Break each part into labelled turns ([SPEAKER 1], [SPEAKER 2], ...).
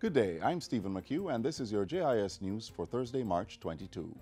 [SPEAKER 1] Good day, I'm Stephen McHugh, and this is your JIS News for Thursday, March 22.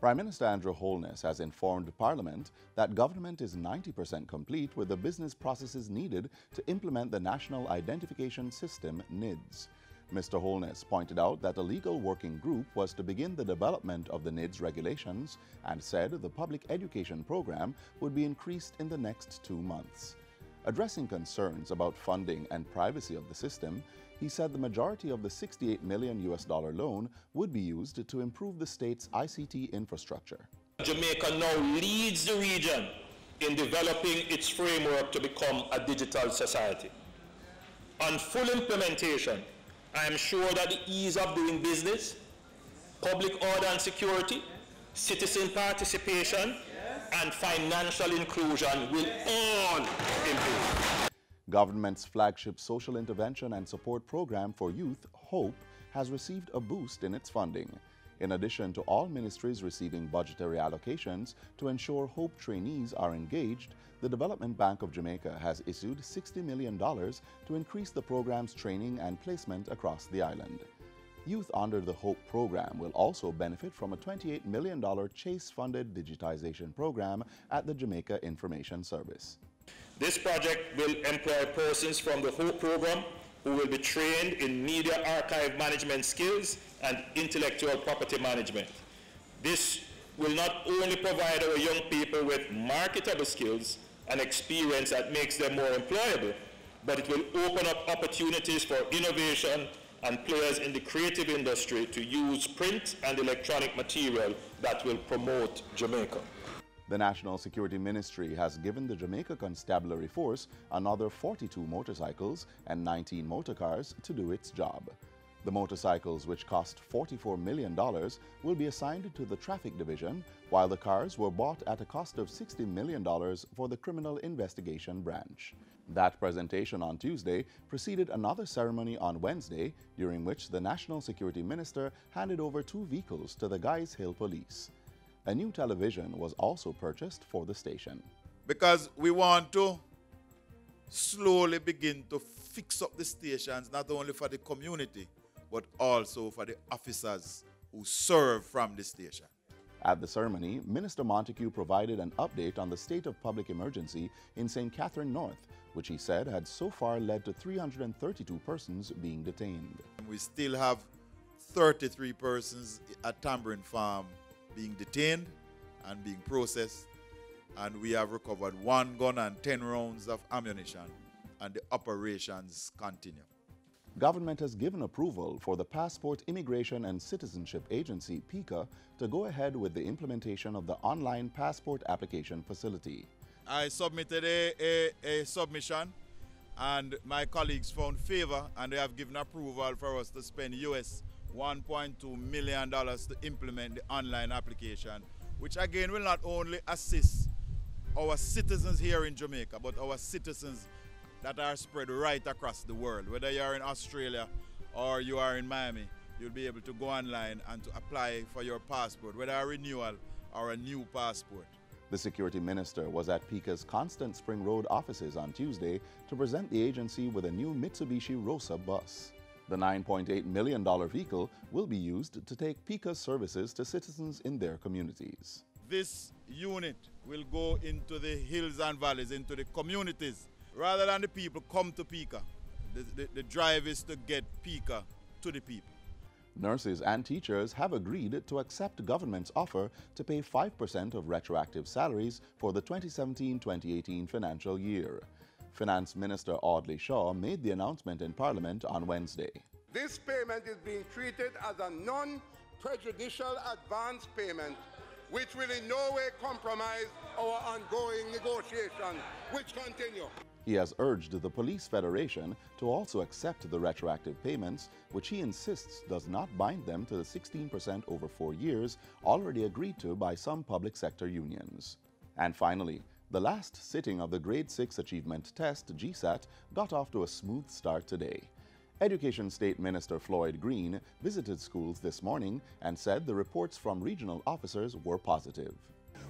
[SPEAKER 1] Prime Minister Andrew Holness has informed Parliament that government is 90% complete with the business processes needed to implement the National Identification System, NIDS. Mr. Holness pointed out that a legal working group was to begin the development of the NIDS regulations and said the public education program would be increased in the next two months. Addressing concerns about funding and privacy of the system, he said the majority of the 68 million US dollar loan would be used to improve the state's ICT infrastructure.
[SPEAKER 2] Jamaica now leads the region in developing its framework to become a digital society. On full implementation, I am sure that the ease of doing business, public order and security, citizen participation, and financial inclusion will all improve.
[SPEAKER 1] Government's flagship social intervention and support program for youth, HOPE, has received a boost in its funding. In addition to all ministries receiving budgetary allocations to ensure HOPE trainees are engaged, the Development Bank of Jamaica has issued $60 million to increase the program's training and placement across the island. Youth under the HOPE program will also benefit from a $28 million Chase-funded digitization program at the Jamaica Information Service.
[SPEAKER 2] This project will employ persons from the HOPE program who will be trained in media archive management skills and intellectual property management. This will not only provide our young people with marketable skills and experience that makes them more employable, but it will open up opportunities for innovation and players in the creative industry to use print and electronic material that will promote Jamaica.
[SPEAKER 1] The National Security Ministry has given the Jamaica Constabulary Force another 42 motorcycles and 19 motorcars to do its job. The motorcycles, which cost $44 million, will be assigned to the Traffic Division, while the cars were bought at a cost of $60 million for the Criminal Investigation Branch. That presentation on Tuesday preceded another ceremony on Wednesday, during which the National Security Minister handed over two vehicles to the Guys Hill Police. A new television was also purchased for the station.
[SPEAKER 3] Because we want to slowly begin to fix up the stations, not only for the community, but also for the officers who serve from the station.
[SPEAKER 1] At the ceremony, Minister Montague provided an update on the state of public emergency in St. Catherine North, which he said had so far led to 332 persons being detained.
[SPEAKER 3] We still have 33 persons at Tamarind Farm being detained and being processed. And we have recovered one gun and 10 rounds of ammunition, and the operations continue.
[SPEAKER 1] Government has given approval for the Passport Immigration and Citizenship Agency, PICA, to go ahead with the implementation of the online passport application facility.
[SPEAKER 3] I submitted a, a, a submission and my colleagues found favor and they have given approval for us to spend US $1.2 million to implement the online application, which again will not only assist our citizens here in Jamaica, but our citizens that are spread right across the world. Whether you are in Australia or you are in Miami, you'll be able to go online and to apply for your passport, whether a renewal or a new passport.
[SPEAKER 1] The security minister was at PICA's Constant Spring Road offices on Tuesday to present the agency with a new Mitsubishi Rosa bus. The $9.8 million vehicle will be used to take PICA's services to citizens in their communities.
[SPEAKER 3] This unit will go into the hills and valleys, into the communities. Rather than the people come to PICA, the, the, the drive is to get PICA to the people.
[SPEAKER 1] Nurses and teachers have agreed to accept government's offer to pay 5% of retroactive salaries for the 2017-2018 financial year. Finance Minister Audley Shaw made the announcement in Parliament on Wednesday.
[SPEAKER 4] This payment is being treated as a non-prejudicial advance payment which will in no way compromise our ongoing negotiations, which continue.
[SPEAKER 1] He has urged the Police Federation to also accept the retroactive payments, which he insists does not bind them to the 16% over four years already agreed to by some public sector unions. And finally, the last sitting of the Grade 6 Achievement Test, GSAT, got off to a smooth start today. Education State Minister Floyd Green visited schools this morning and said the reports from regional officers were positive.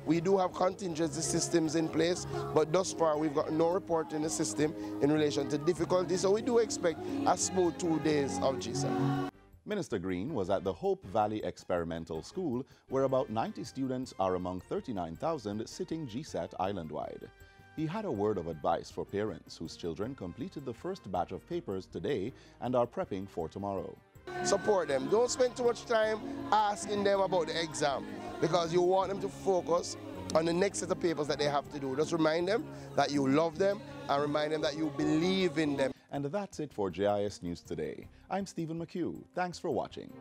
[SPEAKER 5] We do have contingency systems in place, but thus far we've got no report in the system in relation to difficulty, so we do expect a smooth two days of GSAT.
[SPEAKER 1] Minister Green was at the Hope Valley Experimental School, where about 90 students are among 39,000 sitting GSAT island-wide. He had a word of advice for parents whose children completed the first batch of papers today and are prepping for tomorrow.
[SPEAKER 5] Support them. Don't spend too much time asking them about the exam because you want them to focus on the next set of papers that they have to do. Just remind them that you love them and remind them that you believe in them.
[SPEAKER 1] And that's it for JIS News Today. I'm Stephen McHugh. Thanks for watching.